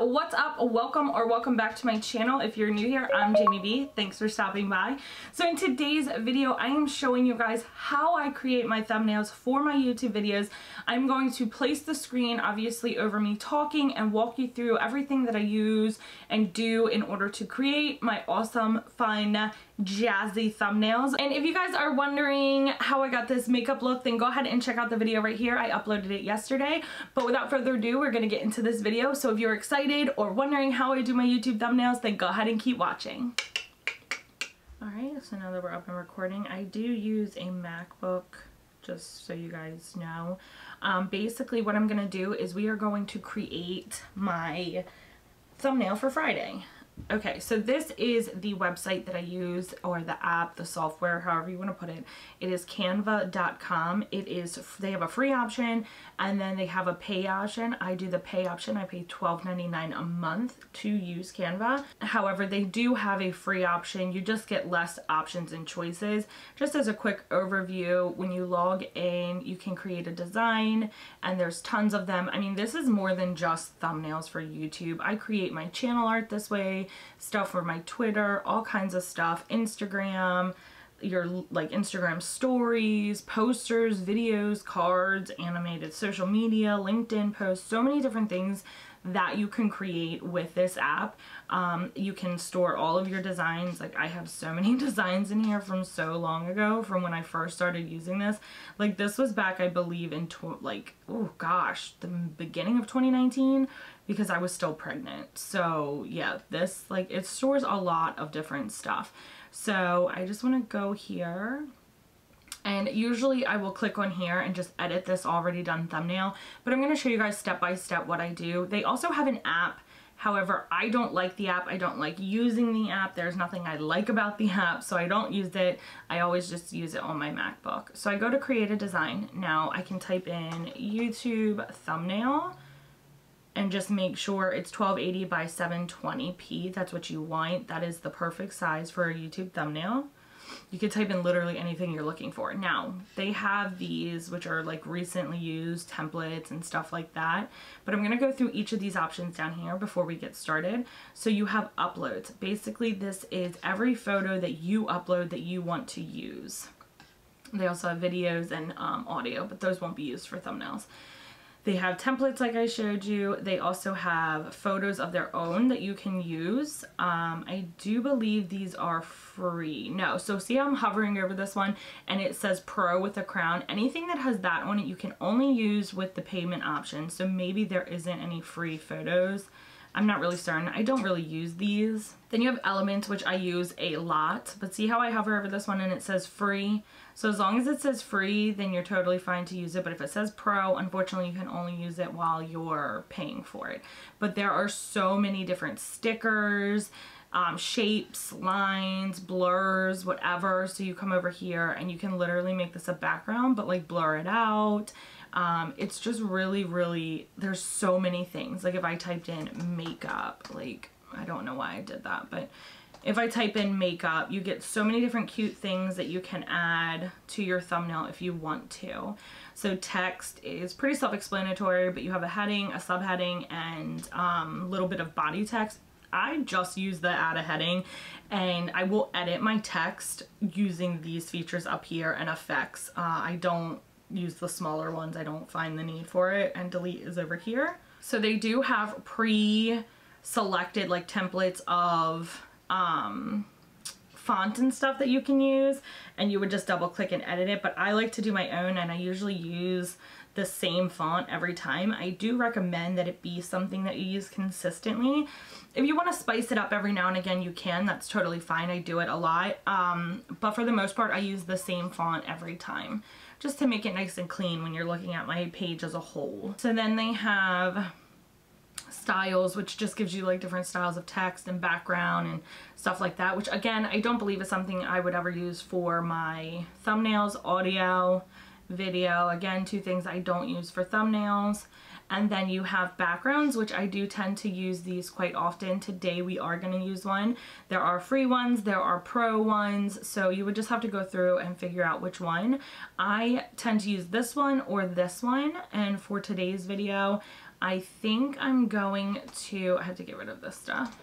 what's up? Welcome or welcome back to my channel. If you're new here, I'm Jamie Bee. Thanks for stopping by. So in today's video, I am showing you guys how I create my thumbnails for my YouTube videos. I'm going to place the screen obviously over me talking and walk you through everything that I use and do in order to create my awesome, fun, jazzy thumbnails. And if you guys are wondering how I got this makeup look, then go ahead and check out the video right here. I uploaded it yesterday. But without further ado, we're gonna get into this video. So if you're excited or wondering how I do my YouTube thumbnails, then go ahead and keep watching. Alright, so now that we're up and recording, I do use a MacBook just so you guys know. Um, basically what I'm going to do is we are going to create my thumbnail for Friday. Okay, so this is the website that I use, or the app, the software, however you want to put it. It is canva.com. It is, they have a free option, and then they have a pay option. I do the pay option. I pay $12.99 a month to use Canva. However, they do have a free option. You just get less options and choices. Just as a quick overview, when you log in, you can create a design, and there's tons of them. I mean, this is more than just thumbnails for YouTube. I create my channel art this way stuff for my Twitter, all kinds of stuff, Instagram, your like Instagram stories, posters, videos, cards, animated social media, LinkedIn posts, so many different things that you can create with this app. Um, you can store all of your designs. Like I have so many designs in here from so long ago from when I first started using this. Like this was back I believe in like oh gosh the beginning of 2019 because I was still pregnant. So yeah, this like it stores a lot of different stuff. So I just want to go here and usually I will click on here and just edit this already done thumbnail but I'm going to show you guys step by step what I do. They also have an app However, I don't like the app. I don't like using the app. There's nothing I like about the app, so I don't use it. I always just use it on my MacBook. So I go to create a design. Now I can type in YouTube thumbnail and just make sure it's 1280 by 720p. That's what you want. That is the perfect size for a YouTube thumbnail. You can type in literally anything you're looking for. Now, they have these, which are like recently used templates and stuff like that. But I'm going to go through each of these options down here before we get started. So you have uploads. Basically, this is every photo that you upload that you want to use. They also have videos and um, audio, but those won't be used for thumbnails. They have templates like I showed you. They also have photos of their own that you can use. Um, I do believe these are free. No, so see I'm hovering over this one and it says pro with a crown. Anything that has that on it you can only use with the payment option. So maybe there isn't any free photos. I'm not really certain. I don't really use these. Then you have Elements, which I use a lot. But see how I hover over this one and it says free? So as long as it says free, then you're totally fine to use it. But if it says pro, unfortunately, you can only use it while you're paying for it. But there are so many different stickers, um, shapes, lines, blurs, whatever. So you come over here and you can literally make this a background, but like blur it out um, it's just really, really, there's so many things. Like if I typed in makeup, like, I don't know why I did that, but if I type in makeup, you get so many different cute things that you can add to your thumbnail if you want to. So text is pretty self-explanatory, but you have a heading, a subheading, and a um, little bit of body text. I just use the add a heading and I will edit my text using these features up here and effects. Uh, I don't use the smaller ones. I don't find the need for it. And delete is over here. So they do have pre-selected like templates of um, font and stuff that you can use and you would just double click and edit it but I like to do my own and I usually use the same font every time. I do recommend that it be something that you use consistently. If you want to spice it up every now and again you can, that's totally fine. I do it a lot um, but for the most part I use the same font every time just to make it nice and clean when you're looking at my page as a whole. So then they have styles which just gives you like different styles of text and background and stuff like that which again I don't believe is something I would ever use for my thumbnails, audio, video. Again, two things I don't use for thumbnails. And then you have backgrounds, which I do tend to use these quite often. Today we are going to use one. There are free ones, there are pro ones, so you would just have to go through and figure out which one. I tend to use this one or this one, and for today's video, I think I'm going to, I have to get rid of this stuff.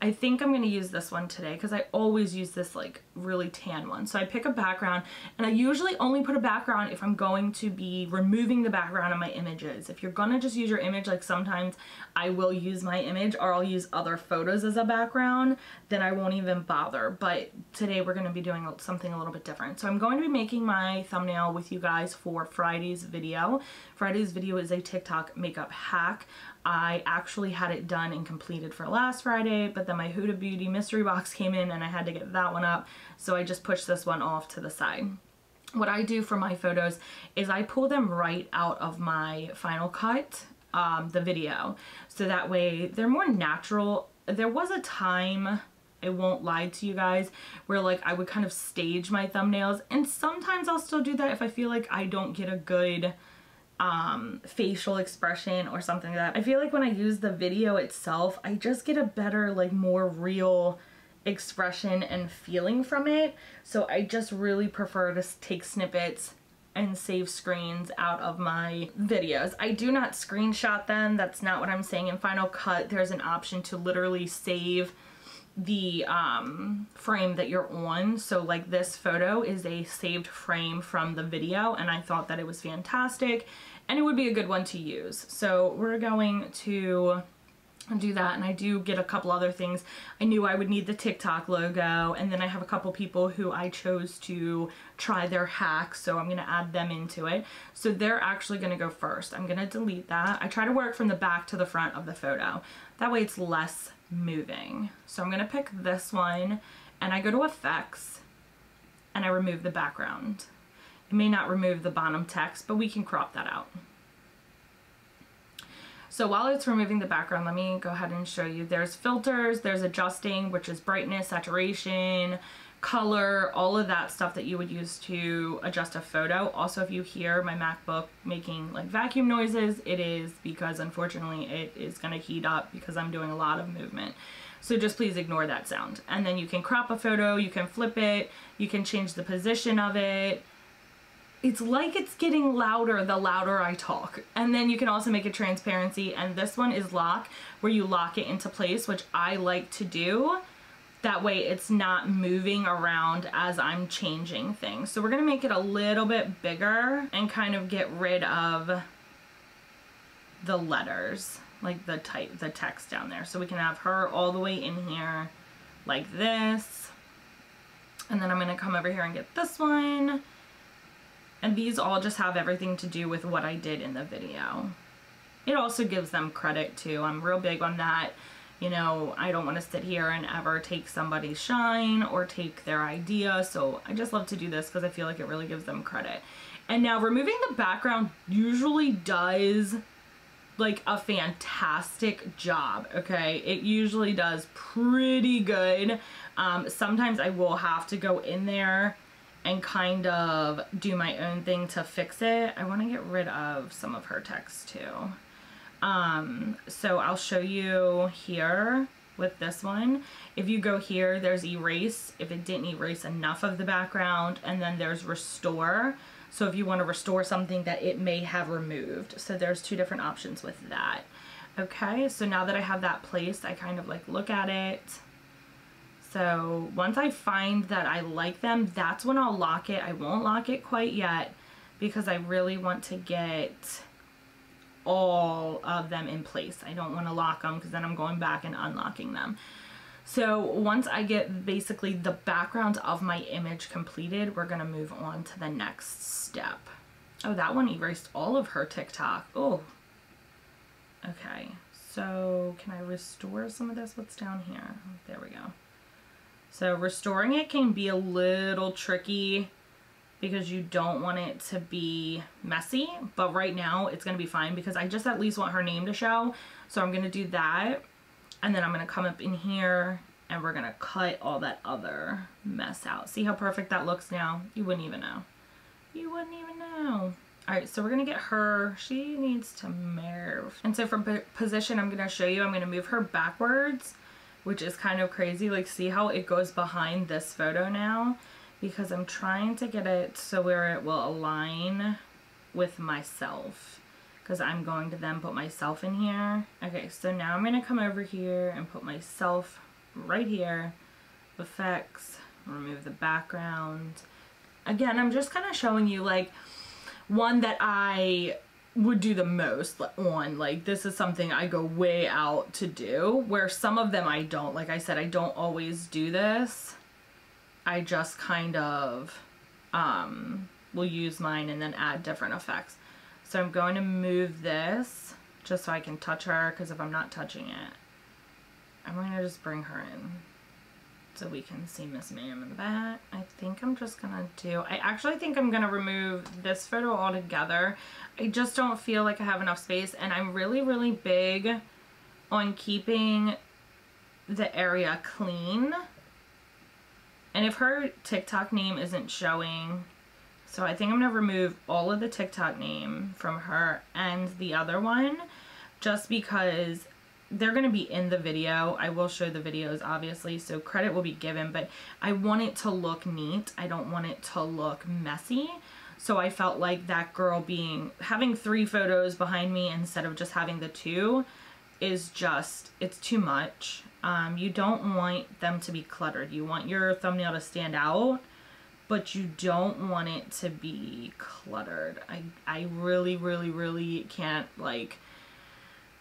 I think I'm going to use this one today because I always use this like really tan one. So I pick a background and I usually only put a background if I'm going to be removing the background of my images. If you're going to just use your image, like sometimes I will use my image or I'll use other photos as a background, then I won't even bother. But today we're going to be doing something a little bit different. So I'm going to be making my thumbnail with you guys for Friday's video. Friday's video is a TikTok makeup hack. I actually had it done and completed for last Friday, but then my Huda Beauty mystery box came in and I had to get that one up. So I just pushed this one off to the side. What I do for my photos is I pull them right out of my Final Cut, um, the video. So that way they're more natural. There was a time I won't lie to you guys, where like I would kind of stage my thumbnails and sometimes I'll still do that if I feel like I don't get a good um, facial expression or something like that. I feel like when I use the video itself, I just get a better, like more real expression and feeling from it. So I just really prefer to take snippets and save screens out of my videos. I do not screenshot them. That's not what I'm saying. In Final Cut, there's an option to literally save the um, frame that you're on. So like this photo is a saved frame from the video and I thought that it was fantastic and it would be a good one to use. So we're going to do that and I do get a couple other things. I knew I would need the TikTok logo and then I have a couple people who I chose to try their hack so I'm going to add them into it. So they're actually going to go first. I'm going to delete that. I try to work from the back to the front of the photo. That way it's less moving. So I'm going to pick this one and I go to effects and I remove the background. It may not remove the bottom text, but we can crop that out. So while it's removing the background, let me go ahead and show you. There's filters, there's adjusting, which is brightness, saturation, color, all of that stuff that you would use to adjust a photo. Also, if you hear my MacBook making like vacuum noises, it is because unfortunately it is gonna heat up because I'm doing a lot of movement. So just please ignore that sound. And then you can crop a photo, you can flip it, you can change the position of it. It's like it's getting louder the louder I talk. And then you can also make a transparency. And this one is lock, where you lock it into place, which I like to do that way it's not moving around as I'm changing things. So we're gonna make it a little bit bigger and kind of get rid of the letters, like the type, the text down there. So we can have her all the way in here like this. And then I'm gonna come over here and get this one. And these all just have everything to do with what I did in the video. It also gives them credit too. I'm real big on that you know, I don't want to sit here and ever take somebody's shine or take their idea. So I just love to do this because I feel like it really gives them credit. And now removing the background usually does like a fantastic job, okay? It usually does pretty good. Um, sometimes I will have to go in there and kind of do my own thing to fix it. I want to get rid of some of her text too. Um, so I'll show you here with this one. If you go here, there's erase, if it didn't erase enough of the background, and then there's restore. So if you want to restore something that it may have removed. So there's two different options with that. Okay, so now that I have that placed, I kind of like look at it. So once I find that I like them, that's when I'll lock it. I won't lock it quite yet because I really want to get all of them in place. I don't want to lock them because then I'm going back and unlocking them. So once I get basically the background of my image completed, we're going to move on to the next step. Oh, that one erased all of her TikTok. Oh, okay. So can I restore some of this? What's down here? There we go. So restoring it can be a little tricky because you don't want it to be messy. But right now it's going to be fine because I just at least want her name to show. So I'm going to do that. And then I'm going to come up in here and we're going to cut all that other mess out. See how perfect that looks now? You wouldn't even know. You wouldn't even know. Alright, so we're to get her, she needs to move. And so for position, I'm to show you, I'm to move her backwards, which is kind of crazy. Like, see how it goes behind this photo now? Because I'm trying to get it so where it will align with myself. because I'm going to then put myself in here. Okay, so now I'm going to come over here and put myself right here. Effects, remove the background. Again, I'm just kind of showing you like one that I would do the most on like this is something I go way out to do where some of them I don't like I said I don't always do this I just kind of um will use mine and then add different effects so I'm going to move this just so I can touch her because if I'm not touching it I'm going to just bring her in so we can see Miss Ma'am in the back. I think I'm just gonna do, I actually think I'm gonna remove this photo altogether. I just don't feel like I have enough space and I'm really, really big on keeping the area clean. And if her TikTok name isn't showing, so I think I'm gonna remove all of the TikTok name from her and the other one just because they're going to be in the video. I will show the videos obviously so credit will be given but I want it to look neat. I don't want it to look messy. So I felt like that girl being having three photos behind me instead of just having the two is just it's too much. Um, you don't want them to be cluttered. You want your thumbnail to stand out but you don't want it to be cluttered. I, I really, really, really can't like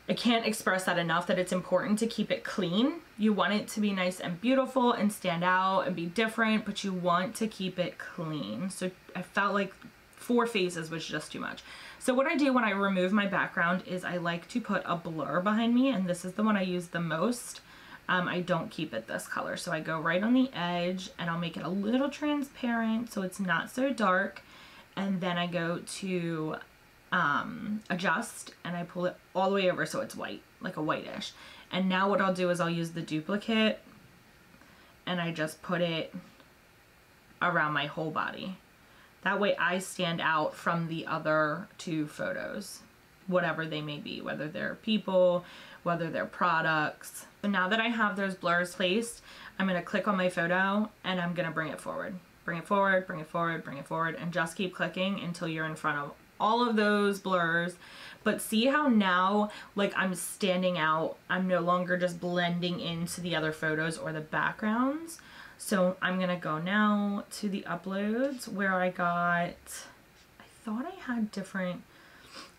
I can't express that enough that it's important to keep it clean. You want it to be nice and beautiful and stand out and be different, but you want to keep it clean. So I felt like four phases was just too much. So what I do when I remove my background is I like to put a blur behind me and this is the one I use the most. Um, I don't keep it this color. So I go right on the edge and I'll make it a little transparent so it's not so dark. And then I go to um, adjust and I pull it all the way over so it's white, like a whitish. And now what I'll do is I'll use the duplicate and I just put it around my whole body. That way I stand out from the other two photos, whatever they may be, whether they're people, whether they're products. So now that I have those blurs placed, I'm gonna click on my photo and I'm gonna bring it forward. Bring it forward, bring it forward, bring it forward, and just keep clicking until you're in front of all of those blurs but see how now like I'm standing out I'm no longer just blending into the other photos or the backgrounds so I'm gonna go now to the uploads where I got I thought I had different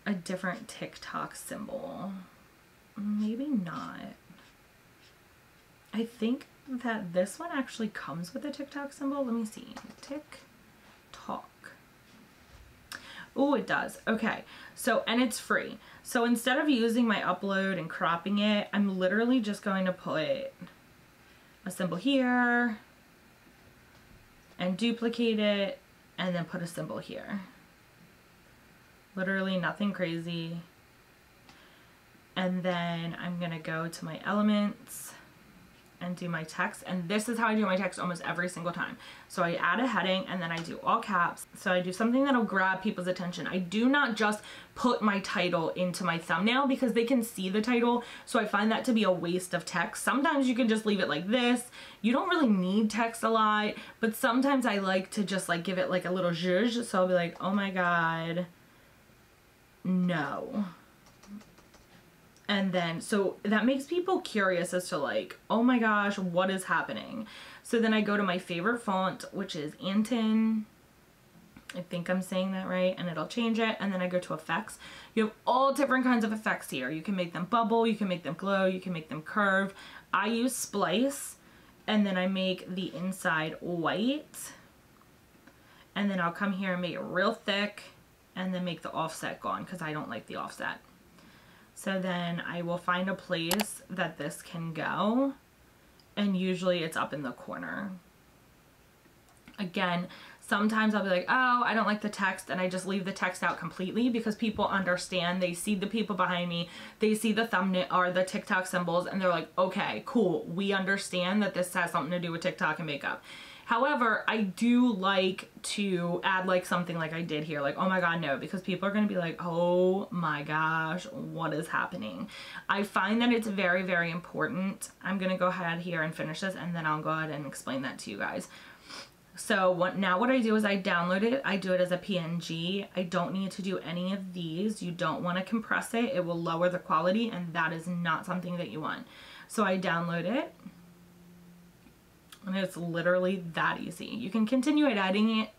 a different TikTok symbol maybe not I think that this one actually comes with a TikTok symbol let me see TikTok Oh, it does. Okay. So, and it's free. So instead of using my upload and cropping it, I'm literally just going to put a symbol here and duplicate it and then put a symbol here. Literally nothing crazy. And then I'm to go to my elements and do my text and this is how I do my text almost every single time. So I add a heading and then I do all caps. So I do something that'll grab people's attention. I do not just put my title into my thumbnail because they can see the title. So I find that to be a waste of text. Sometimes you can just leave it like this. You don't really need text a lot, but sometimes I like to just like give it like a little zhuzh. So I'll be like, oh my God, no and then so that makes people curious as to like oh my gosh what is happening? So then I go to my favorite font which is Anton. I think I'm saying that right and it'll change it. And then I go to effects. You have all different kinds of effects here. You can make them bubble you can make them glow you can make them curve. I use splice and then I make the inside white. And then I'll come here and make it real thick and then make the offset gone because I don't like the offset so then I will find a place that this can go and usually it's up in the corner. Again, sometimes I'll be like, oh, I don't like the text and I just leave the text out completely because people understand, they see the people behind me, they see the thumbnail or the TikTok symbols and they're like, okay, cool, we understand that this has something to do with TikTok and makeup. However, I do like to add like something like I did here, like, oh my God, no, because people are to be like, oh my gosh, what is happening? I find that it's very, very important. I'm to go ahead here and finish this and then I'll go ahead and explain that to you guys. So what now what I do is I download it. I do it as a PNG. I don't need to do any of these. You don't want to compress it. It will lower the quality and that is not something that you want. So I download it. And it's literally that easy. You can continue editing it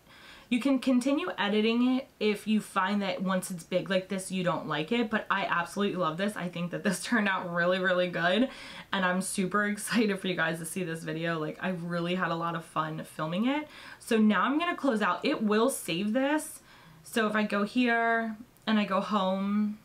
you can continue editing it if you find that once it's big like this, you don't like it, but I absolutely love this. I think that this turned out really, really good, and I'm super excited for you guys to see this video. Like, I really had a lot of fun filming it. So now I'm gonna close out. It will save this. So if I go here and I go home,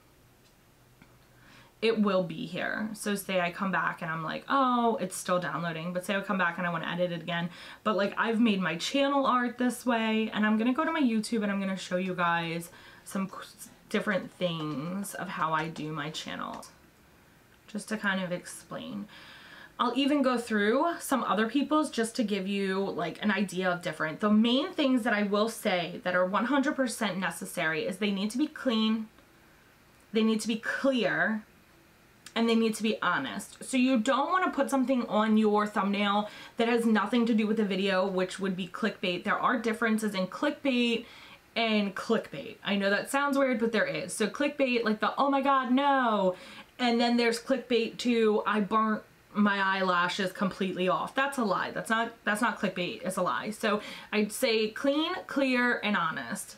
it will be here. So say I come back and I'm like, oh, it's still downloading, but say I come back and I want to edit it again. But like I've made my channel art this way and I'm going to go to my YouTube and I'm going to show you guys some different things of how I do my channel just to kind of explain. I'll even go through some other people's just to give you like an idea of different. The main things that I will say that are 100% necessary is they need to be clean, they need to be clear, and they need to be honest. So you don't want to put something on your thumbnail that has nothing to do with the video, which would be clickbait. There are differences in clickbait and clickbait. I know that sounds weird, but there is. So clickbait, like the, oh my God, no. And then there's clickbait to, I burnt my eyelashes completely off. That's a lie. That's not, that's not clickbait. It's a lie. So I'd say clean, clear, and honest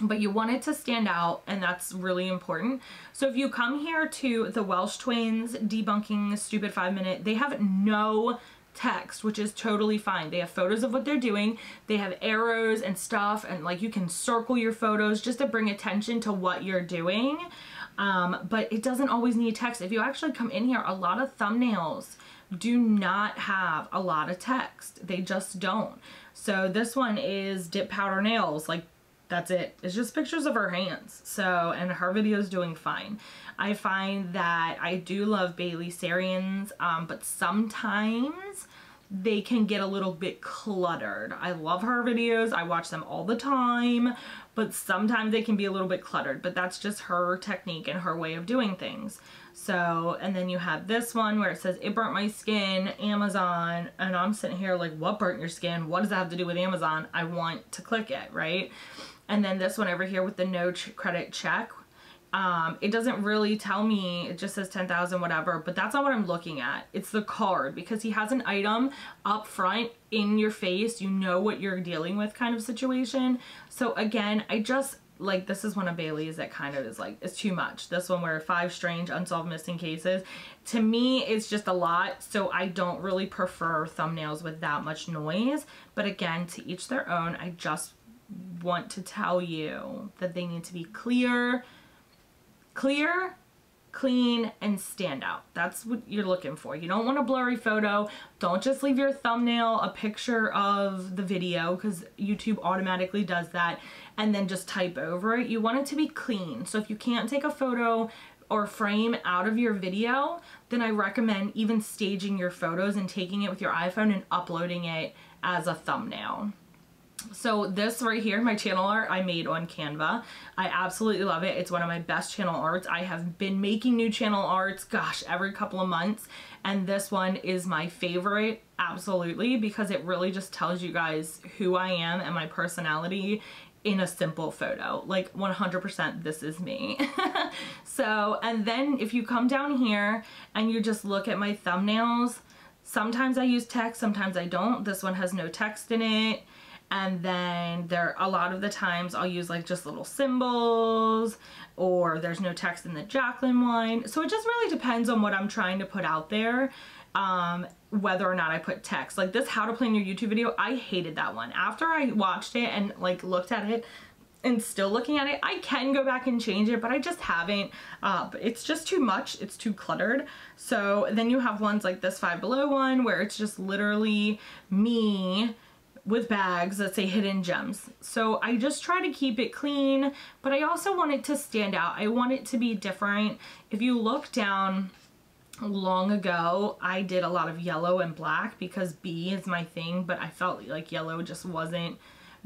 but you want it to stand out and that's really important. So if you come here to the Welsh Twins debunking stupid five minute, they have no text, which is totally fine. They have photos of what they're doing. They have arrows and stuff and like you can circle your photos just to bring attention to what you're doing. Um, but it doesn't always need text. If you actually come in here, a lot of thumbnails do not have a lot of text. They just don't. So this one is dip powder nails. Like that's it. It's just pictures of her hands. So, and her video is doing fine. I find that I do love Bailey Sarian's, um, but sometimes they can get a little bit cluttered. I love her videos. I watch them all the time, but sometimes they can be a little bit cluttered, but that's just her technique and her way of doing things. So, and then you have this one where it says, it burnt my skin, Amazon, and I'm sitting here like, what burnt your skin? What does that have to do with Amazon? I want to click it, right? And then this one over here with the no ch credit check. Um, it doesn't really tell me, it just says 10,000 whatever, but that's not what I'm looking at. It's the card because he has an item up front in your face. You know what you're dealing with kind of situation. So again, I just, like this is one of Bailey's that kind of is like, it's too much. This one where five strange unsolved missing cases. To me, it's just a lot. So I don't really prefer thumbnails with that much noise. But again, to each their own, I just want to tell you that they need to be clear, clear, clean, and stand out. That's what you're looking for. You don't want a blurry photo. Don't just leave your thumbnail a picture of the video because YouTube automatically does that and then just type over it. You want it to be clean. So if you can't take a photo or frame out of your video, then I recommend even staging your photos and taking it with your iPhone and uploading it as a thumbnail. So this right here, my channel art I made on Canva. I absolutely love it. It's one of my best channel arts. I have been making new channel arts, gosh, every couple of months. And this one is my favorite, absolutely, because it really just tells you guys who I am and my personality in a simple photo. Like 100% this is me. so, and then if you come down here and you just look at my thumbnails, sometimes I use text, sometimes I don't. This one has no text in it and then there are a lot of the times I'll use like just little symbols or there's no text in the Jacqueline one. So it just really depends on what I'm trying to put out there um, whether or not I put text. Like this how to plan your YouTube video I hated that one. After I watched it and like looked at it and still looking at it I can go back and change it but I just haven't uh, it's just too much. It's too cluttered. So then you have ones like this five below one where it's just literally me with bags that say hidden gems. So I just try to keep it clean, but I also want it to stand out. I want it to be different. If you look down long ago, I did a lot of yellow and black because B is my thing, but I felt like yellow just wasn't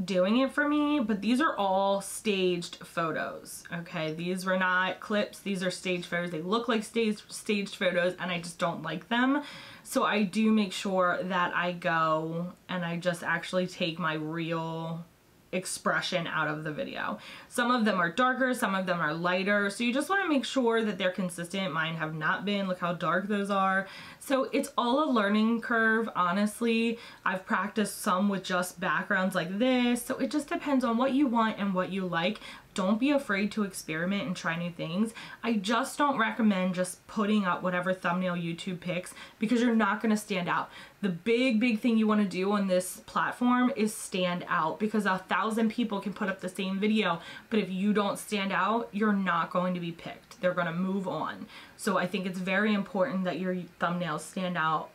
doing it for me, but these are all staged photos, okay? These were not clips, these are staged photos. They look like staged, staged photos and I just don't like them. So I do make sure that I go and I just actually take my real expression out of the video. Some of them are darker, some of them are lighter, so you just want to make sure that they're consistent. Mine have not been, look how dark those are. So it's all a learning curve, honestly. I've practiced some with just backgrounds like this, so it just depends on what you want and what you like don't be afraid to experiment and try new things. I just don't recommend just putting up whatever thumbnail YouTube picks because you're not going to stand out. The big, big thing you want to do on this platform is stand out because a thousand people can put up the same video, but if you don't stand out, you're not going to be picked. They're going to move on. So I think it's very important that your thumbnails stand out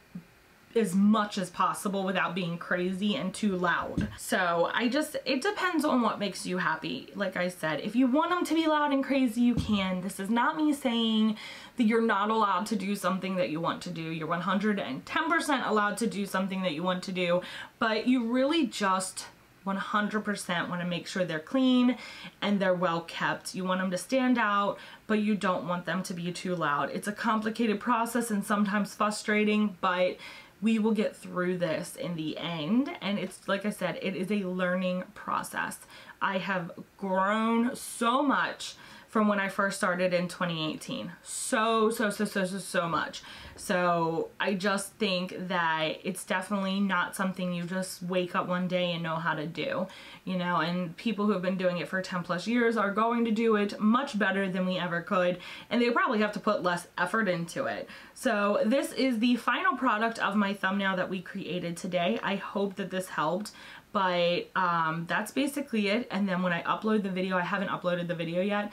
as much as possible without being crazy and too loud. So I just, it depends on what makes you happy. Like I said, if you want them to be loud and crazy, you can. This is not me saying that you're not allowed to do something that you want to do. You're 110% allowed to do something that you want to do, but you really just 100% want to make sure they're clean and they're well kept. You want them to stand out, but you don't want them to be too loud. It's a complicated process and sometimes frustrating, but we will get through this in the end. And it's, like I said, it is a learning process. I have grown so much from when I first started in 2018. So, so, so, so, so, so much. So I just think that it's definitely not something you just wake up one day and know how to do, you know, and people who have been doing it for 10 plus years are going to do it much better than we ever could, and they probably have to put less effort into it. So this is the final product of my thumbnail that we created today. I hope that this helped but um, that's basically it and then when I upload the video I haven't uploaded the video yet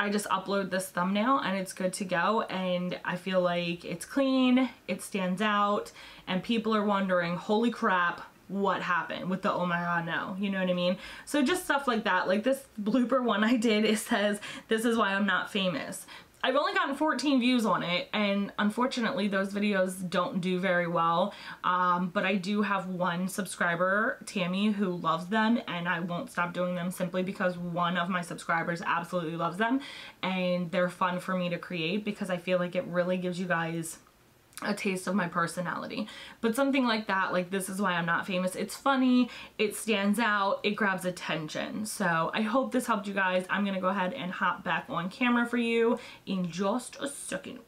I just upload this thumbnail and it's good to go. And I feel like it's clean, it stands out, and people are wondering, holy crap, what happened with the oh my god no? You know what I mean? So just stuff like that. Like this blooper one I did it says this is why I'm not famous I've only gotten 14 views on it and unfortunately those videos don't do very well. Um, but I do have one subscriber Tammy who loves them and I won't stop doing them simply because one of my subscribers absolutely loves them and they're fun for me to create because I feel like it really gives you guys a taste of my personality. But something like that, like this is why I'm not famous. It's funny, it stands out, it grabs attention. So I hope this helped you guys. I'm gonna go ahead and hop back on camera for you in just a second.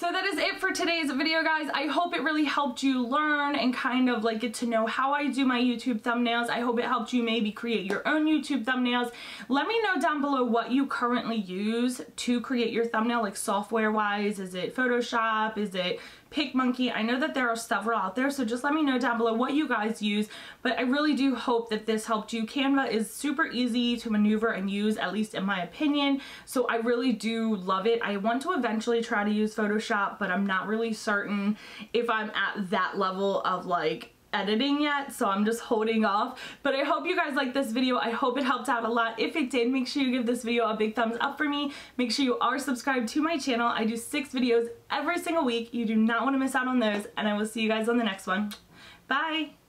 So that is it for today's video, guys. I hope it really helped you learn and kind of like get to know how I do my YouTube thumbnails. I hope it helped you maybe create your own YouTube thumbnails. Let me know down below what you currently use to create your thumbnail, like software-wise. Is it Photoshop? Is it PicMonkey. I know that there are several out there, so just let me know down below what you guys use, but I really do hope that this helped you. Canva is super easy to maneuver and use, at least in my opinion, so I really do love it. I want to eventually try to use Photoshop, but I'm not really certain if I'm at that level of like editing yet, so I'm just holding off. But I hope you guys liked this video. I hope it helped out a lot. If it did, make sure you give this video a big thumbs up for me. Make sure you are subscribed to my channel. I do six videos every single week. You do not want to miss out on those, and I will see you guys on the next one. Bye!